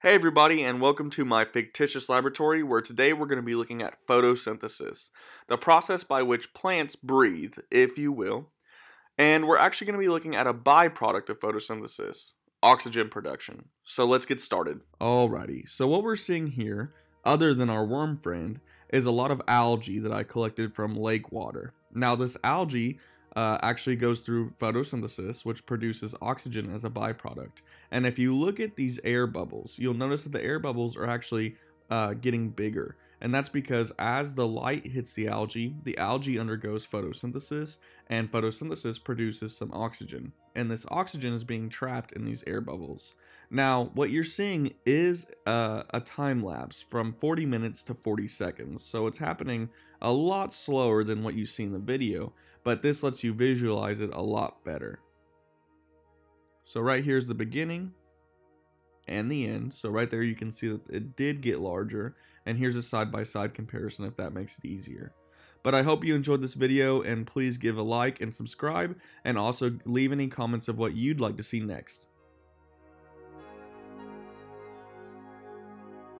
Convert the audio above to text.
Hey everybody and welcome to my fictitious laboratory where today we're going to be looking at photosynthesis, the process by which plants breathe, if you will. And we're actually going to be looking at a byproduct of photosynthesis, oxygen production. So let's get started. Alrighty, so what we're seeing here, other than our worm friend, is a lot of algae that I collected from lake water. Now this algae uh, actually goes through photosynthesis, which produces oxygen as a byproduct. And if you look at these air bubbles, you'll notice that the air bubbles are actually uh, getting bigger. And that's because as the light hits the algae, the algae undergoes photosynthesis, and photosynthesis produces some oxygen. And this oxygen is being trapped in these air bubbles. Now, what you're seeing is a time lapse from 40 minutes to 40 seconds. So it's happening a lot slower than what you see in the video, but this lets you visualize it a lot better. So right here's the beginning and the end. So right there you can see that it did get larger. And here's a side-by-side -side comparison if that makes it easier. But I hope you enjoyed this video and please give a like and subscribe and also leave any comments of what you'd like to see next.